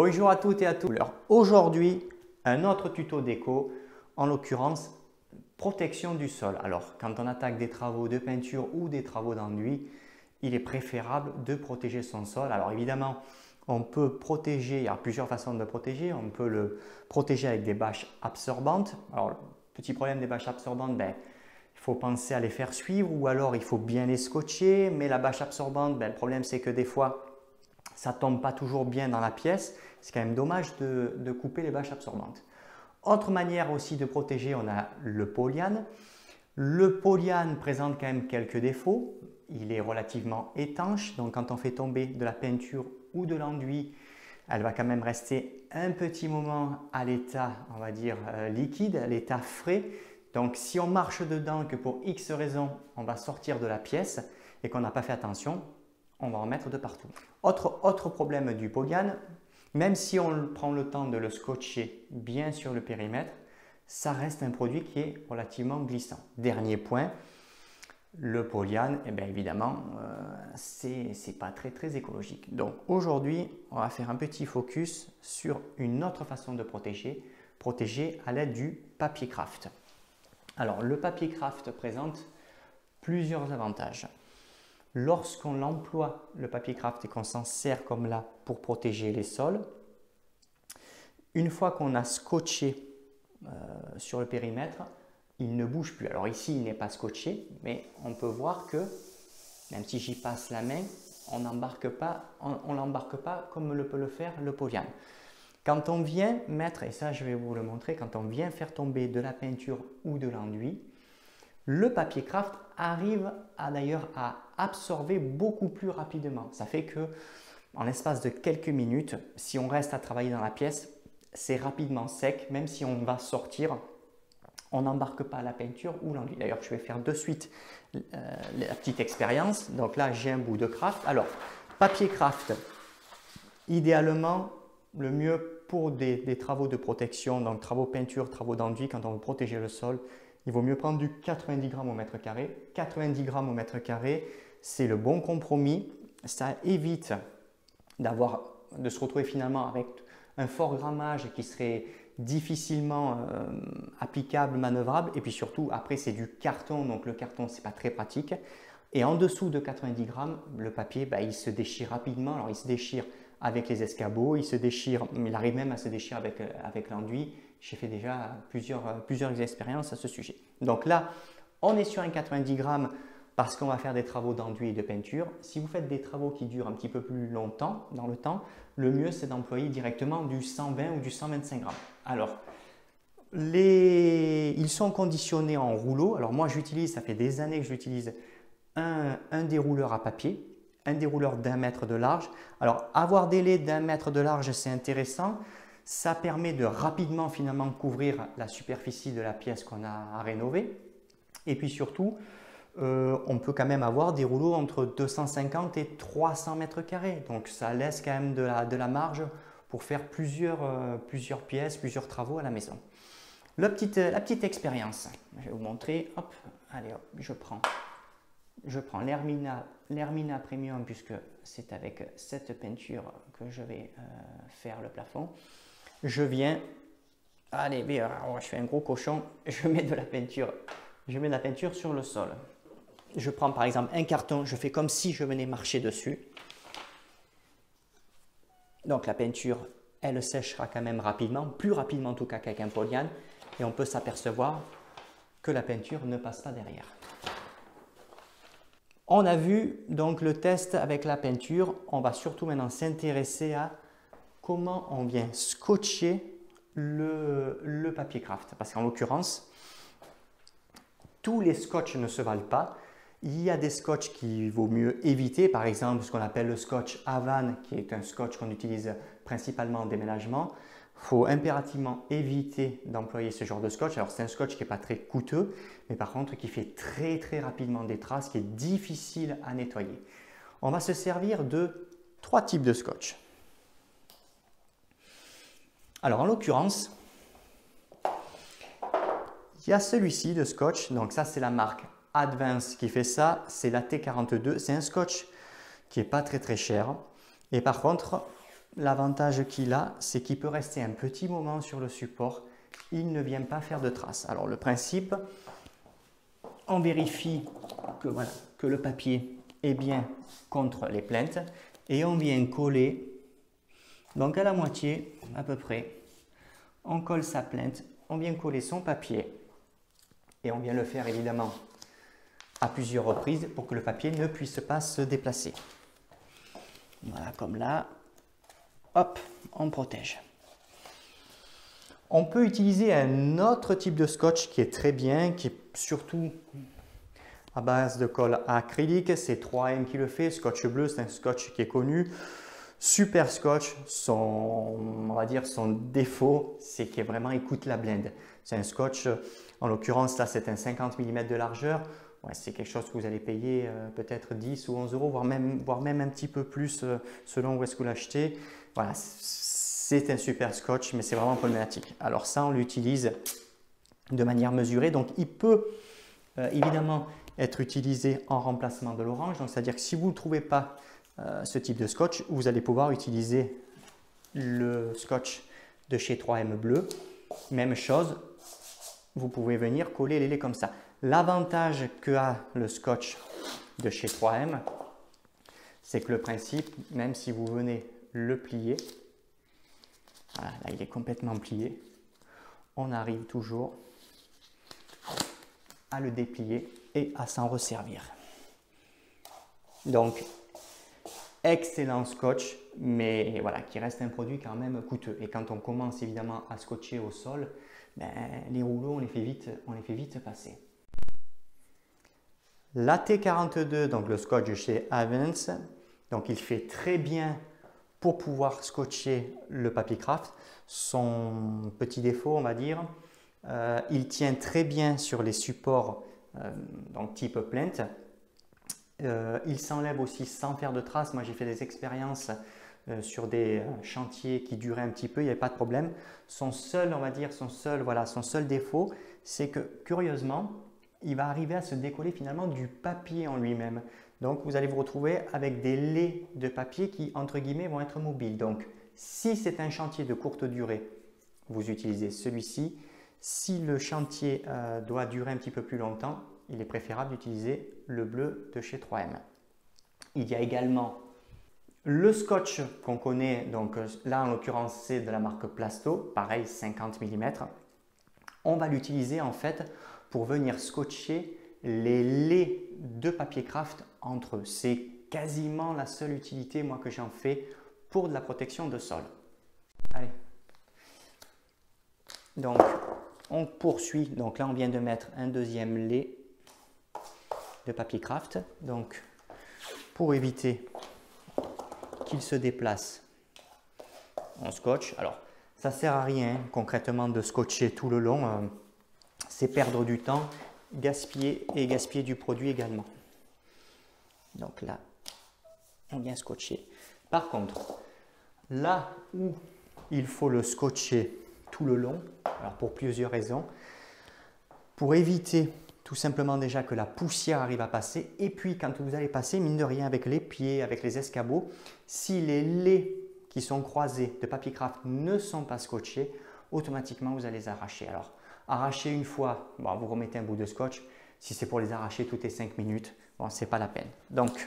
Bonjour à toutes et à tous. Aujourd'hui, un autre tuto déco, en l'occurrence protection du sol. Alors quand on attaque des travaux de peinture ou des travaux d'enduit, il est préférable de protéger son sol. Alors évidemment, on peut protéger, il y a plusieurs façons de le protéger. On peut le protéger avec des bâches absorbantes. Alors, le petit problème des bâches absorbantes, ben, il faut penser à les faire suivre ou alors il faut bien les scotcher. Mais la bâche absorbante, ben, le problème c'est que des fois, ça tombe pas toujours bien dans la pièce. C'est quand même dommage de, couper les bâches absorbantes. Autre manière aussi de protéger, on a le polyane. Le polyane présente quand même quelques défauts. Il est relativement étanche, donc quand on fait tomber de la peinture ou de l'enduit, elle va quand même rester un petit moment à l'état, on va dire, euh, liquide, à l'état frais. Donc si on marche dedans que pour X raisons, on va sortir de la pièce et qu'on n'a pas fait attention, on va en mettre de partout. Autre, autre problème du polyane, même si on prend le temps de le scotcher bien sur le périmètre, ça reste un produit qui est relativement glissant. Dernier point, le polyane, eh bien évidemment, euh, c'est pas très écologique. Donc aujourd'hui, on va faire un petit focus sur une autre façon de protéger, protéger à l'aide du papier craft. Alors le papier craft présente plusieurs avantages. Lorsqu'on l'emploie, le papier craft, et qu'on s'en sert comme là pour protéger les sols, une fois qu'on a scotché euh, sur le périmètre, il ne bouge plus. Alors ici, il n'est pas scotché, mais on peut voir que même si j'y passe la main, on n'embarque pas, l'embarque pas comme le peut le faire le polyane. Quand on vient mettre, et ça je vais vous le montrer, quand on vient faire tomber de la peinture ou de l'enduit, le papier craft arrive d'ailleurs à absorber beaucoup plus rapidement. Ça fait que en l'espace de quelques minutes, si on reste à travailler dans la pièce, c'est rapidement sec, même si on va sortir on n'embarque pas la peinture ou l'enduit. D'ailleurs, je vais faire de suite euh, la petite expérience. Donc là, j'ai un bout de craft. Alors, papier craft, idéalement, le mieux pour des, travaux de protection, donc travaux peinture, travaux d'enduit, quand on veut protéger le sol, il vaut mieux prendre du 90 grammes au mètre carré. 90 grammes au mètre carré, c'est le bon compromis. Ça évite d'avoir, de se retrouver finalement avec un fort grammage qui serait difficilement euh, applicable, manœuvrable. Et puis surtout, après, c'est du carton, donc le carton, c'est pas très pratique. Et en dessous de 90 grammes, le papier, bah, il se déchire rapidement. Alors, il se déchire avec les escabeaux, il se déchire, il arrive même à se déchirer avec, euh, avec l'enduit. J'ai fait déjà plusieurs, euh, plusieurs expériences à ce sujet. Donc là, on est sur un 90 grammes parce qu'on va faire des travaux d'enduit et de peinture. Si vous faites des travaux qui durent un petit peu plus longtemps dans le temps, le mieux c'est d'employer directement du 120 ou du 125 grammes. Alors, ils sont conditionnés en rouleau. Alors moi j'utilise, ça fait des années que j'utilise un, un dérouleur à papier, un dérouleur d'un mètre de large. Alors avoir des laits d'un mètre de large c'est intéressant. Ça permet de rapidement finalement couvrir la superficie de la pièce qu'on a à rénover. Et puis surtout, euh, on peut quand même avoir des rouleaux entre 250 et 300 mètres carrés. Donc ça laisse quand même de la, marge pour faire euh, plusieurs, pièces, plusieurs travaux à la maison. La petite, la petite expérience, je vais vous montrer. Hop, allez, hop, je prends, je prends l'Hermina Premium puisque c'est avec cette peinture que je vais euh, faire le plafond. Je viens, allez, je fais un gros cochon, je mets de la peinture, je mets la peinture sur le sol je prends par exemple un carton, je fais comme si je venais marcher dessus. Donc la peinture, elle séchera quand même rapidement, plus rapidement en tout cas qu'avec un polyane, et on peut s'apercevoir que la peinture ne passe pas derrière. On a vu donc le test avec la peinture, on va surtout maintenant s'intéresser à comment on vient scotcher le, le papier craft. Parce qu'en l'occurrence, tous les scotch ne se valent pas. Il y a des scotch qu'il vaut mieux éviter, par exemple ce qu'on appelle le scotch Havane, qui est un scotch qu'on utilise principalement en déménagement. Il faut impérativement éviter d'employer ce genre de scotch. Alors c'est un scotch qui n'est pas très coûteux, mais par contre qui fait très très rapidement des traces, qui est difficile à nettoyer. On va se servir de trois types de scotch. Alors en l'occurrence, il y a celui-ci de scotch, donc ça c'est la marque Advance qui fait ça, c'est la T42. C'est un scotch qui n'est pas très très cher. Et par contre, l'avantage qu'il a, c'est qu'il peut rester un petit moment sur le support. Il ne vient pas faire de traces. Alors le principe, on vérifie que, que le papier est bien contre les plaintes et on vient coller, donc à la moitié à peu près, on colle sa plainte, on vient coller son papier et on vient le faire évidemment à plusieurs reprises pour que le papier ne puisse pas se déplacer. Voilà, comme là, hop, on protège. On peut utiliser un autre type de scotch qui est très bien, qui est surtout à base de colle acrylique. C'est 3M qui le fait. Scotch bleu, c'est un scotch qui est connu. Super scotch, son, on va dire son défaut, c'est qu'il vraiment écoute la blende. C'est un scotch, en l'occurrence là c'est un 50 mm de largeur. c'est quelque chose que vous allez payer euh, peut-être 10 ou 11 euros, voire même, voire même un petit peu plus euh, selon où est-ce que vous l'achetez. Voilà, c'est un super scotch, mais c'est vraiment problématique. Alors ça, on l'utilise de manière mesurée. Donc il peut euh, évidemment être utilisé en remplacement de l'orange. Donc c'est-à-dire que si vous ne trouvez pas euh, ce type de scotch, vous allez pouvoir utiliser le scotch de chez 3M bleu. Même chose, vous pouvez venir coller les laits comme ça. L'avantage que a le scotch de chez 3M, c'est que le principe, même si vous venez le plier, là, il est complètement plié. On arrive toujours à le déplier et à s'en resservir. Donc, excellent scotch, mais voilà, qui reste un produit quand même coûteux. Et quand on commence évidemment à scotcher au sol, ben, les rouleaux, on les fait vite, on les fait vite passer. La T42, donc le scotch chez Avens, donc il fait très bien pour pouvoir scotcher le papier craft. Son petit défaut, on va dire, euh, il tient très bien sur les supports euh, donc type plainte. Euh, il s'enlève aussi sans faire de traces. Moi, j'ai fait des expériences sur des chantiers qui duraient un petit peu, il n'y avait pas de problème. Son seul, on va dire, son seul, voilà, son seul défaut, c'est que curieusement, il va arriver à se décoller finalement du papier en lui-même. Donc vous allez vous retrouver avec des laits de papier qui, entre guillemets, vont être mobiles. Donc si c'est un chantier de courte durée, vous utilisez celui-ci. Si le chantier euh, doit durer un petit peu plus longtemps, il est préférable d'utiliser le bleu de chez 3M. Il y a également le scotch qu'on connaît, donc euh, là en l'occurrence c'est de la marque Plasto, pareil 50 mm. On va l'utiliser en fait pour venir scotcher les laits de papier craft entre eux. C'est quasiment la seule utilité moi que j'en fais pour de la protection de sol. Allez. Donc on poursuit. Donc là on vient de mettre un deuxième lait de papier craft. Donc pour éviter qu'il se déplace, on scotch. Alors ça sert à rien concrètement de scotcher tout le long. Euh, c'est perdre du temps gaspiller et gaspiller du produit également. Donc là, on vient scotcher. Par contre, là où il faut le scotcher tout le long, alors pour plusieurs raisons, pour éviter tout simplement déjà que la poussière arrive à passer, et puis quand vous allez passer, mine de rien, avec les pieds, avec les escabeaux, si les laits qui sont croisés de papier craft ne sont pas scotchés, automatiquement vous allez les arracher. Alors, Arracher une fois, vous remettez un bout de scotch. Si c'est pour les arracher toutes les 5 minutes, bon, c'est pas la peine. Donc,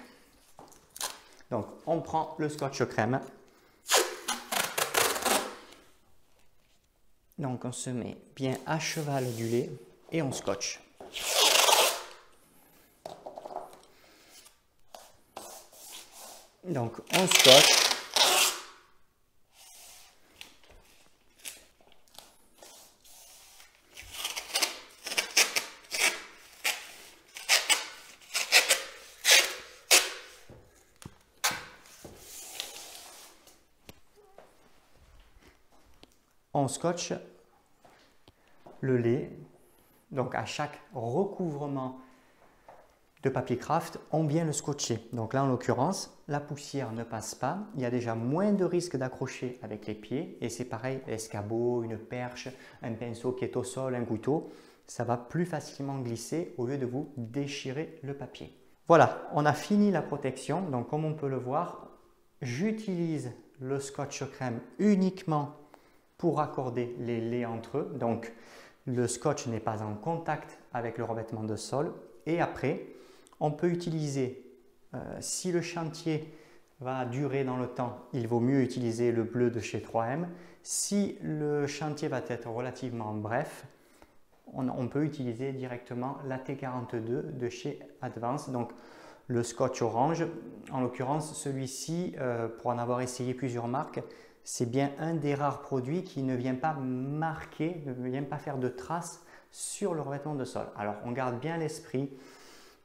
donc, on prend le scotch crème. Donc, on se met bien à cheval du lait et on scotche. Donc, on scotche. on scotche le lait. Donc à chaque recouvrement de papier craft, on vient le scotcher. Donc là, en l'occurrence, la poussière ne passe pas. Il y a déjà moins de risque d'accrocher avec les pieds. Et c'est pareil, l'escabeau, une perche, un pinceau qui est au sol, un couteau, ça va plus facilement glisser au lieu de vous déchirer le papier. Voilà, on a fini la protection. Donc comme on peut le voir, j'utilise le scotch crème uniquement pour accorder les laits entre eux. Donc le scotch n'est pas en contact avec le revêtement de sol. Et après, on peut utiliser, euh, si le chantier va durer dans le temps, il vaut mieux utiliser le bleu de chez 3M. Si le chantier va être relativement bref, on, peut utiliser directement la T42 de chez Advance. Donc le scotch orange, en l'occurrence celui-ci, euh, pour en avoir essayé plusieurs marques, c'est bien un des rares produits qui ne vient pas marquer, ne vient pas faire de traces sur le revêtement de sol. Alors on garde bien l'esprit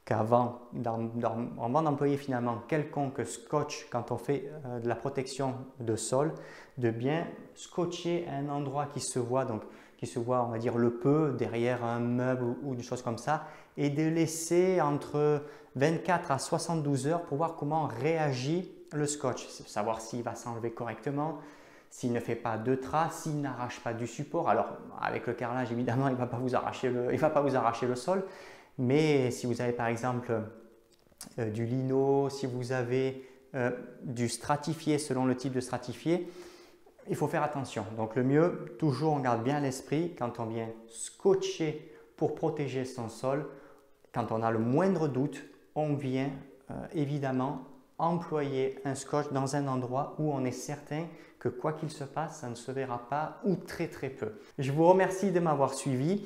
qu'avant d'employer finalement quelconque scotch quand on fait euh, de la protection de sol, de bien scotcher un endroit qui se voit, donc qui se voit on va dire le peu derrière un meuble ou, une chose comme ça, et de laisser entre 24 à 72 heures pour voir comment réagit le scotch, savoir s'il va s'enlever correctement, s'il ne fait pas de traces, s'il n'arrache pas du support. Alors avec le carrelage évidemment il ne va pas vous arracher le, sol, mais si vous avez par exemple euh, du lino, si vous avez euh, du stratifié selon le type de stratifié, il faut faire attention. Donc le mieux, toujours on garde bien l'esprit quand on vient scotcher pour protéger son sol. Quand on a le moindre doute, on vient euh, évidemment employer un scotch dans un endroit où on est certain que quoi qu'il se passe, ça ne se verra pas ou très très peu. Je vous remercie de m'avoir suivi.